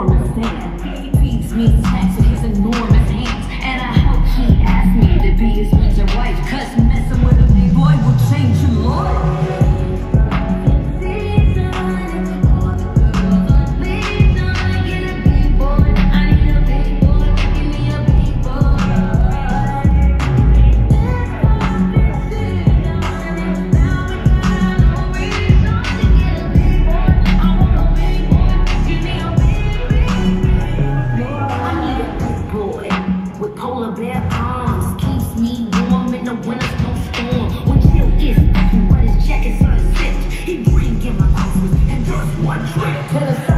He beats me. One train to the